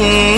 rằng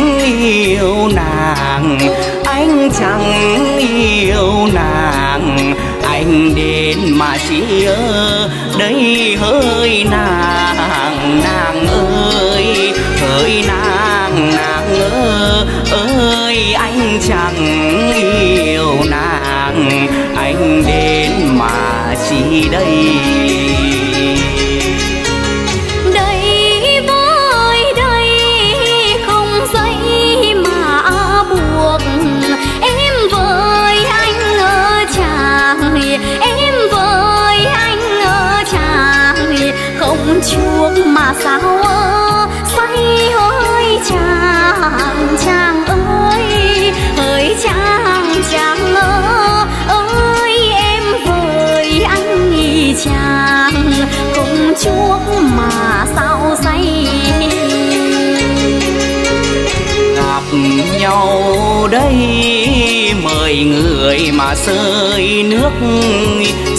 người mà sơi nước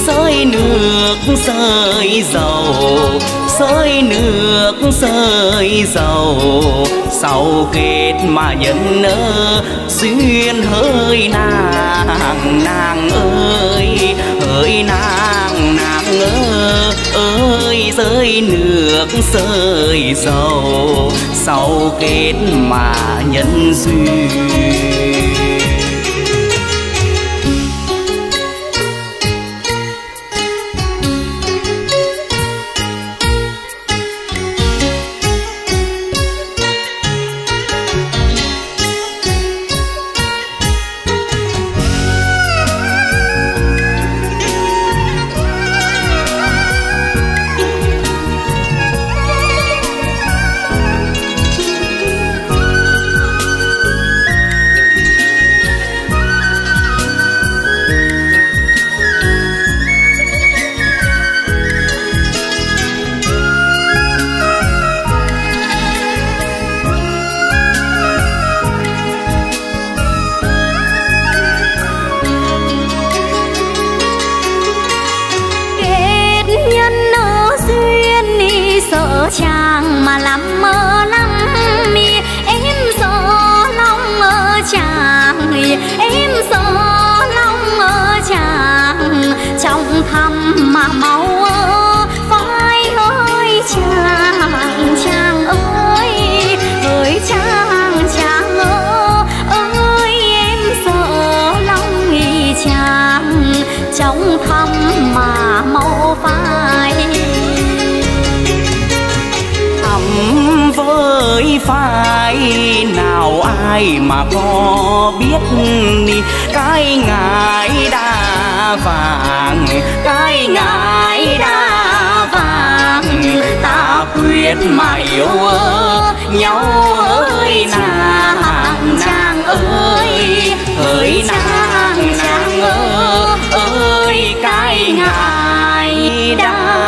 sơi nước sơi dầu. Sơi nước sơi dầu. Sau kết mà nhân nơ duyên hơi nàng nàng ơi hỡi nàng nàng ơi, ơi. Rơi nước rơi dầu. Sau kết mà nhân duyên. Mà làm mơ lắm. Mi em sợ lòng ở chàng em sợ lòng ở chàng trong thăm mà máu cái nào ai mà có biết đi cái ngài đã vàng, cái ngài đã vàng. Ta quyết mà yêu nhau ơi, nàng nàng ơi ơi nàng nàng ơi, cái ngài đã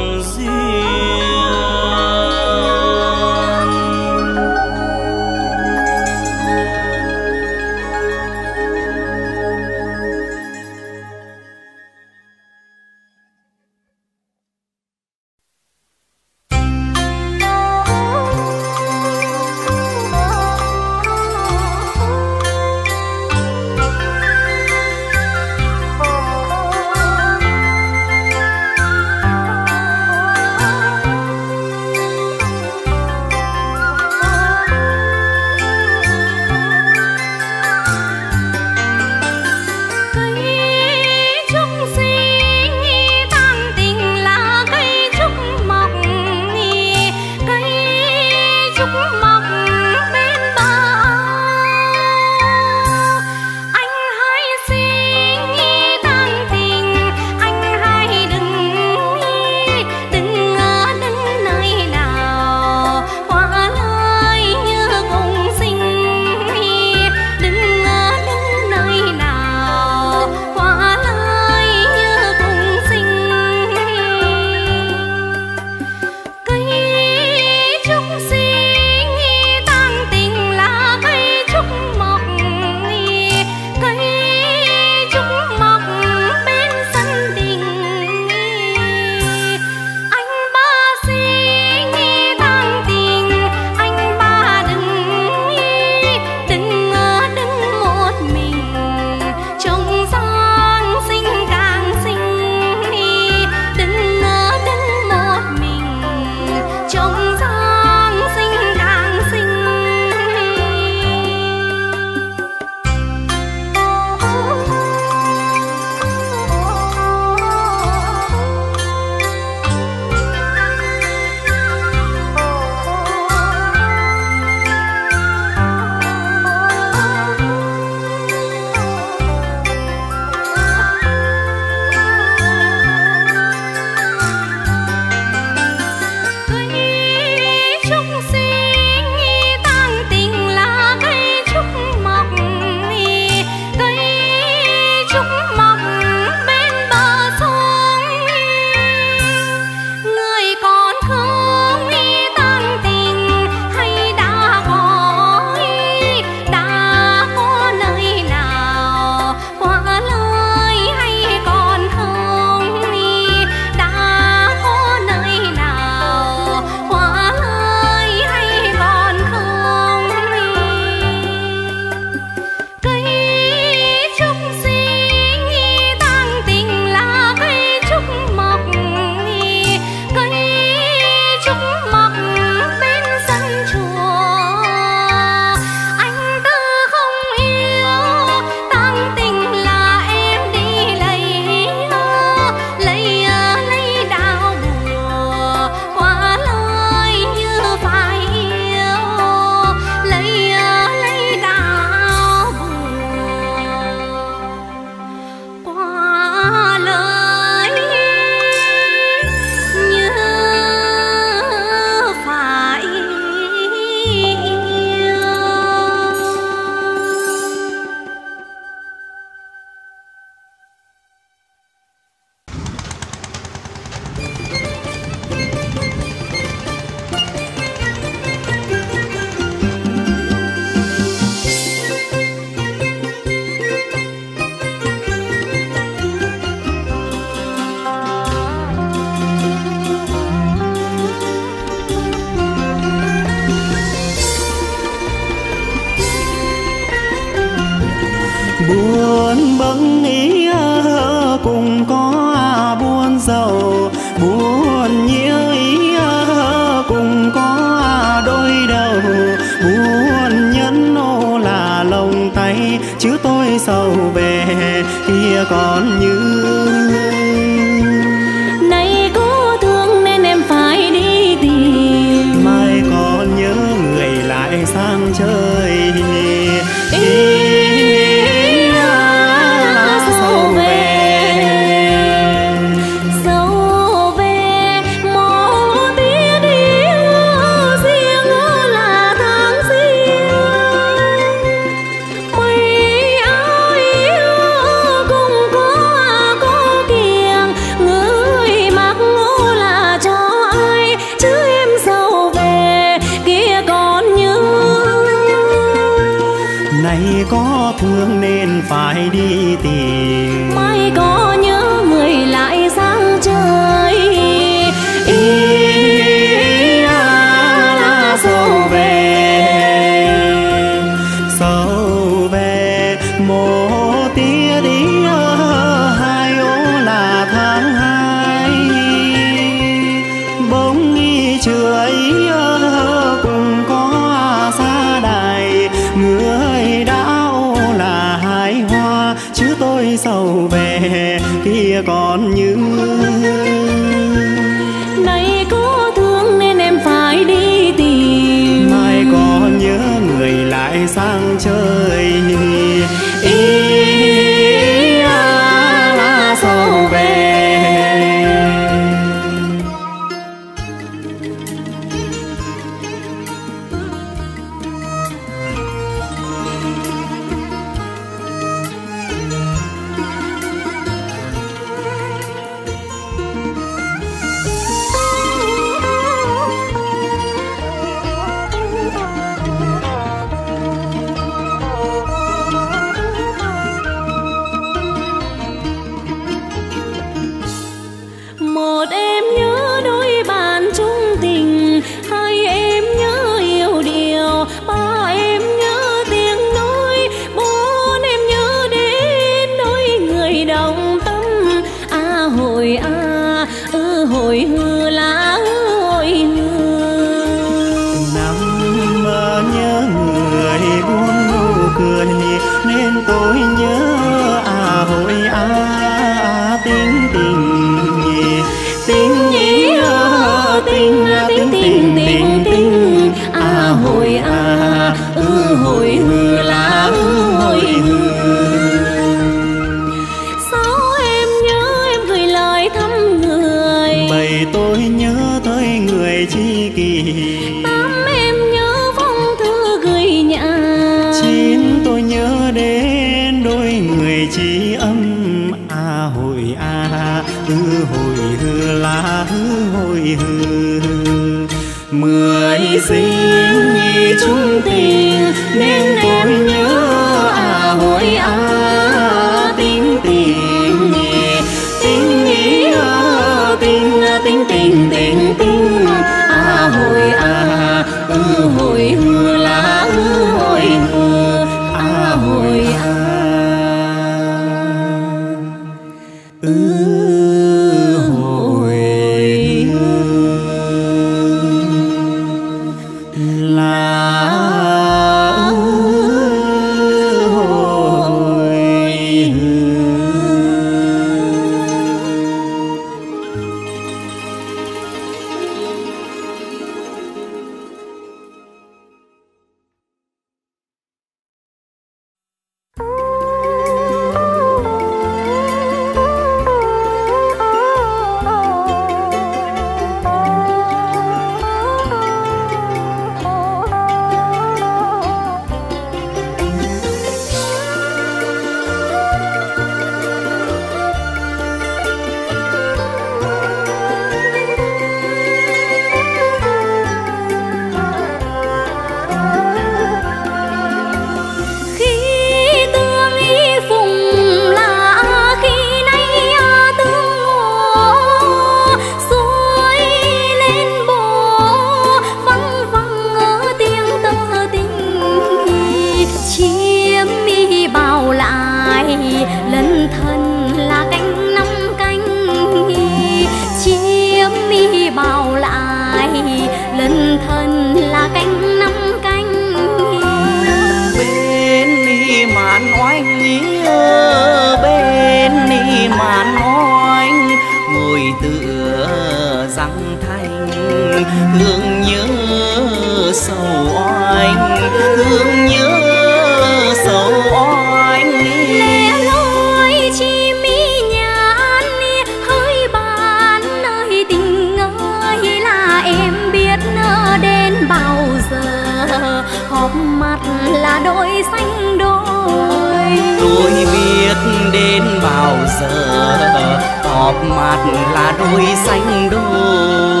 đến bao giờ. Họp mặt là đôi xanh đôi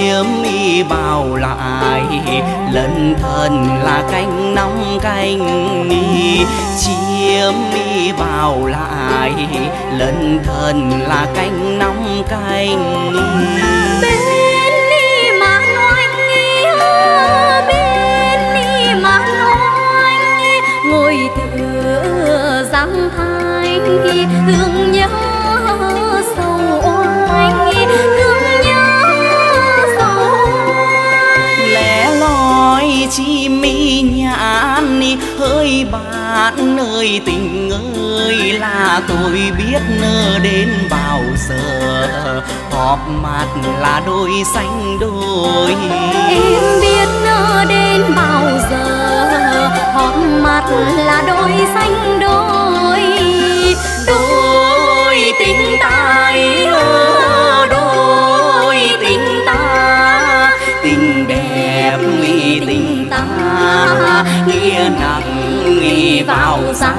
chiếm y bao lại. Lần thân là canh nóng canh chiếm y bao lại. Lần thân là canh nóng canh bên đi mà oanh bên đi mà oanh ngồi tựa răng thanh hương nhớ nhãn bạn ơi, tình ơi, là tôi biết nơ đến bao giờ. Họp mặt là đôi xanh đôi. Em biết nơ đến bao giờ. Họp mặt là đôi xanh đôi. Đôi tình ta đôi tình ta. Tình đẹp mi tình nghĩa nặng nghĩ vào xa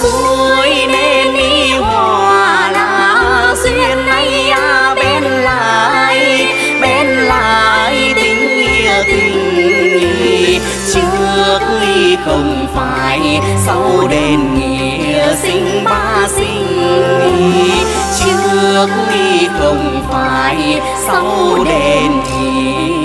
suối nên đi hòa là duyên nay à bên lại bên lại tình nghĩa tình trước nghi không phải, sau đền nghĩa sinh ba sinh nghi trước nghi không phải, sau đền nghĩa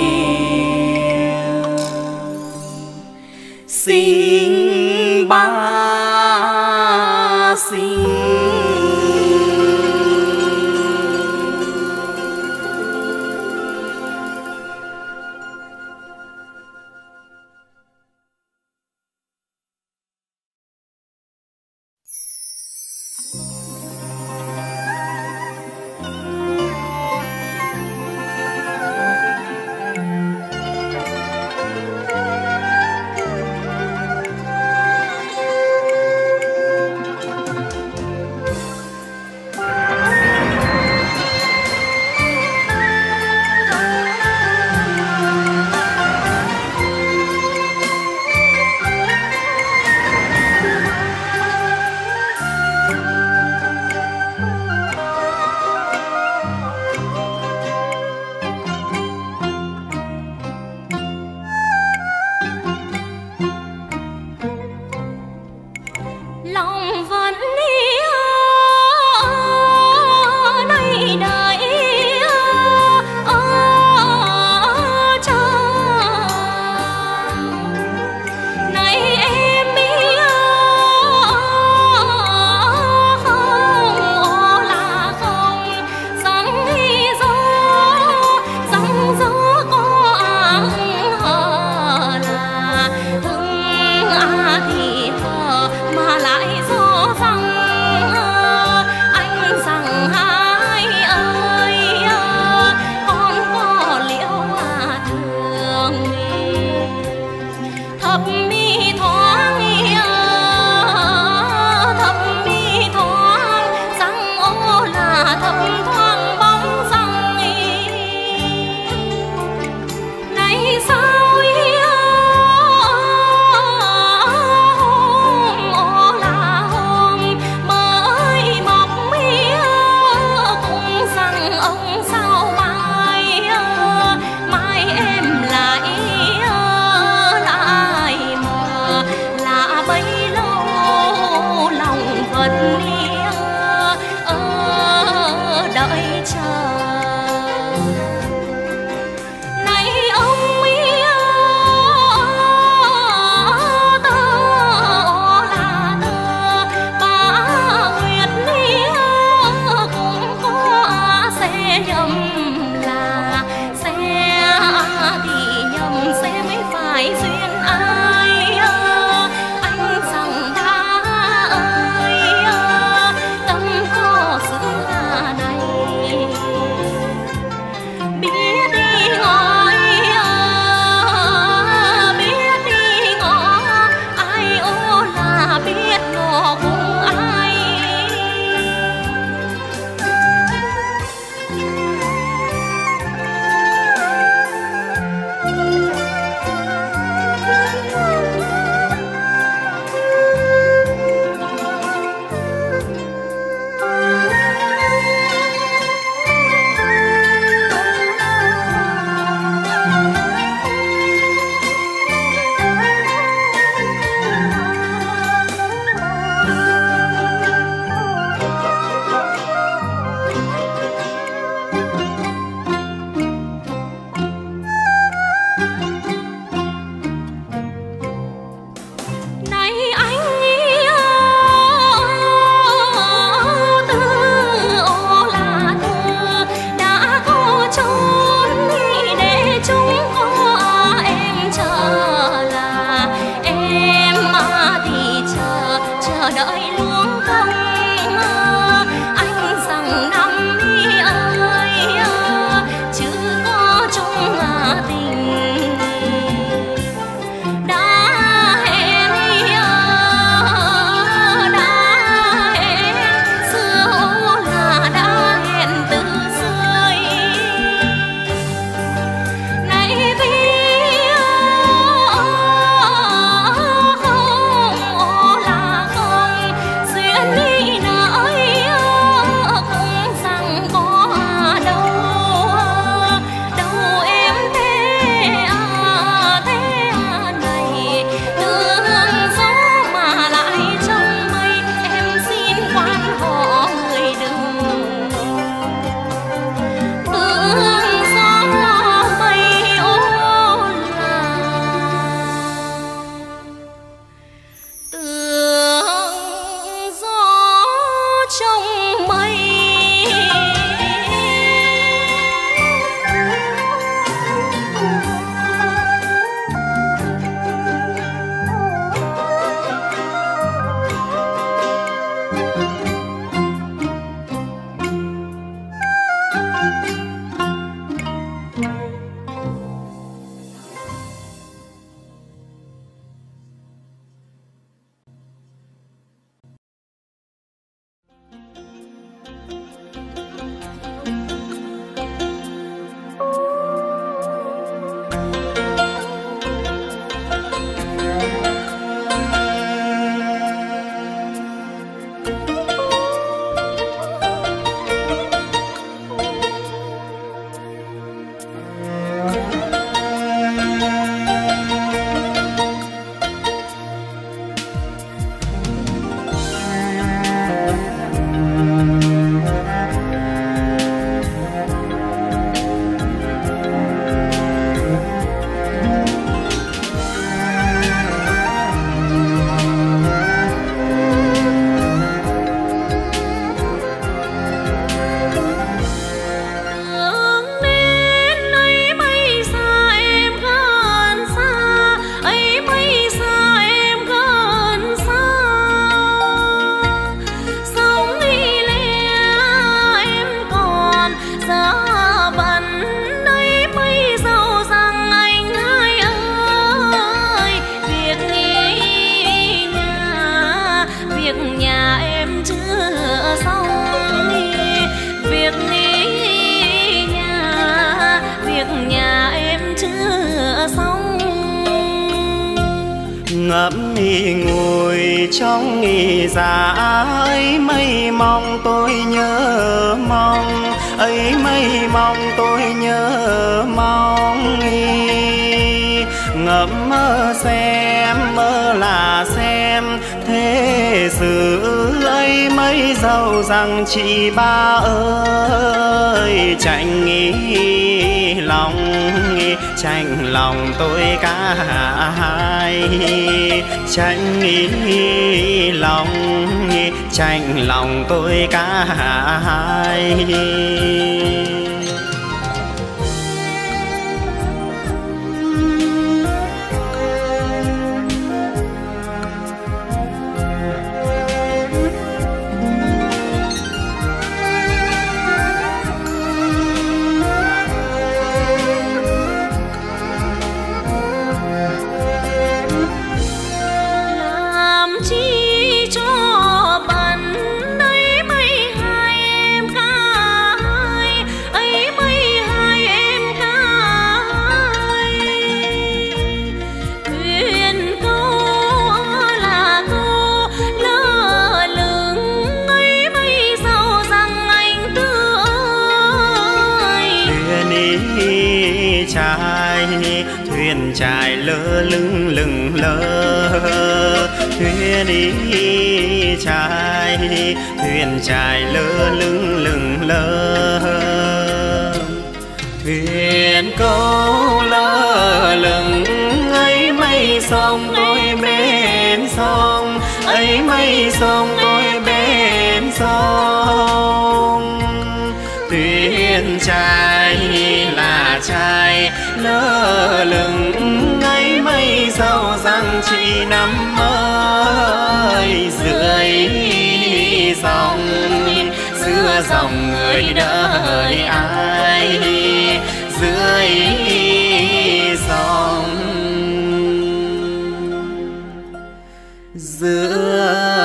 chị ba ơi tranh nghĩ lòng tranh lòng tôi cả hai. Tranh nghĩ lòng tranh lòng tôi cả hai. Trải lơ lưng lừng lơ. Thuyền câu lơ lửng, ấy mây sông tôi bên sông, ấy mây sông tôi bên sông. Thuyền trai là trai lơ lửng, ấy mây sâu rằng chị năm ơi, dưới dòng giữa dòng người đợi ai? Dưới dòng giữa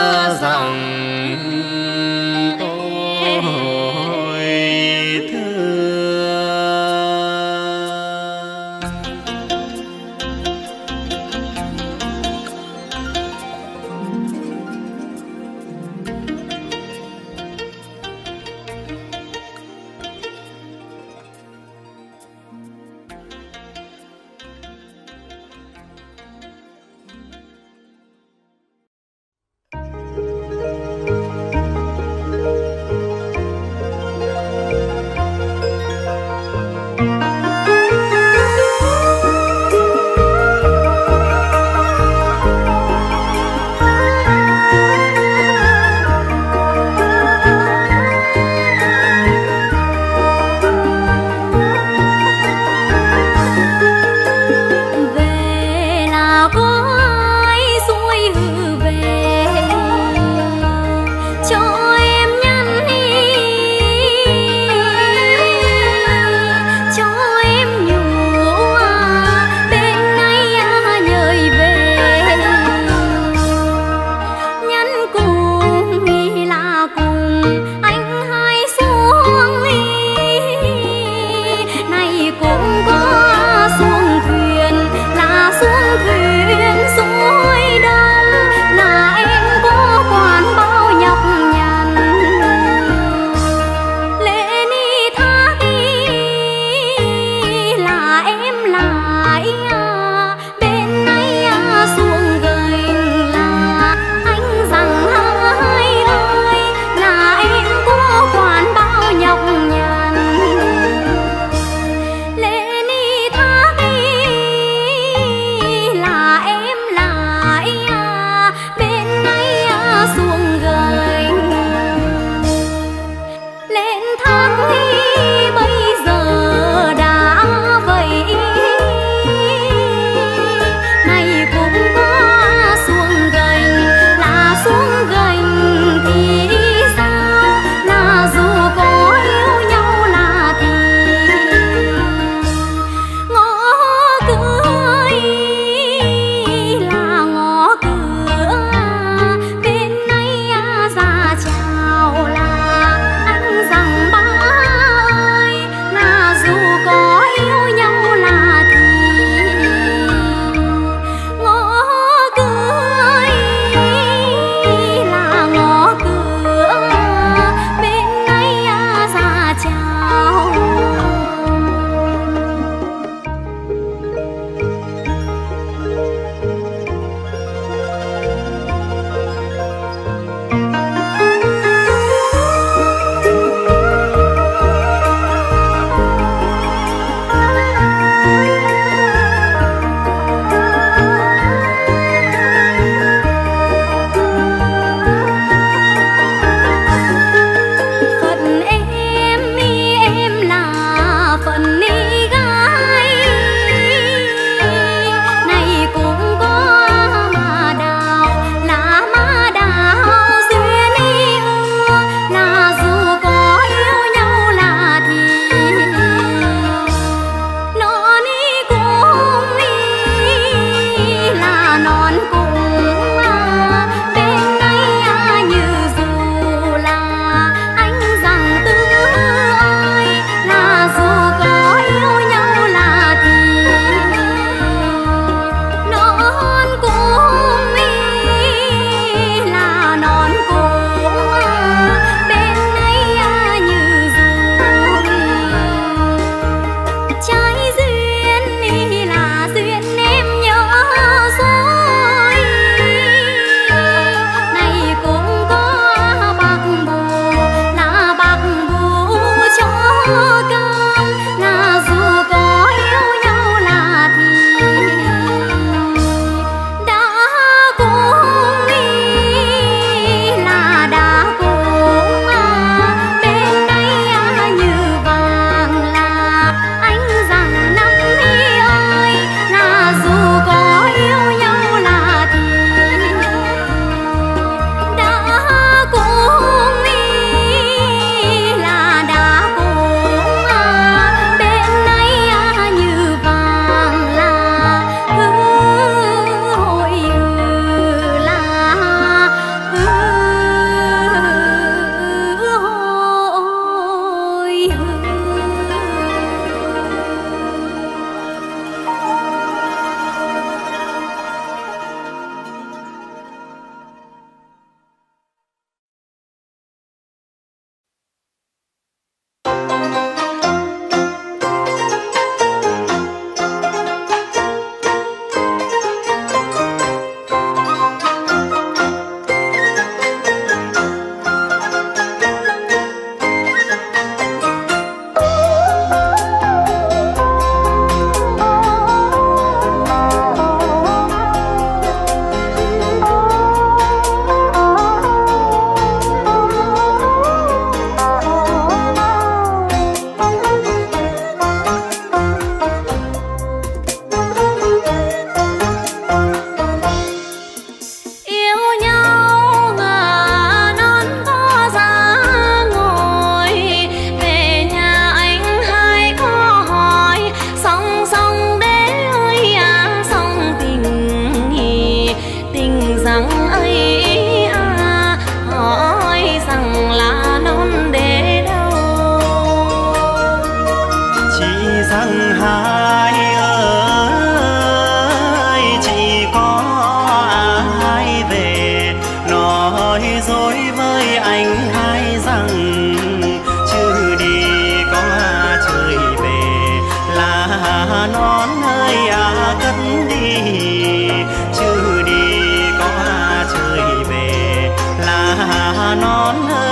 leave.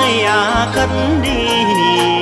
mai à khất đi.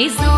Mason.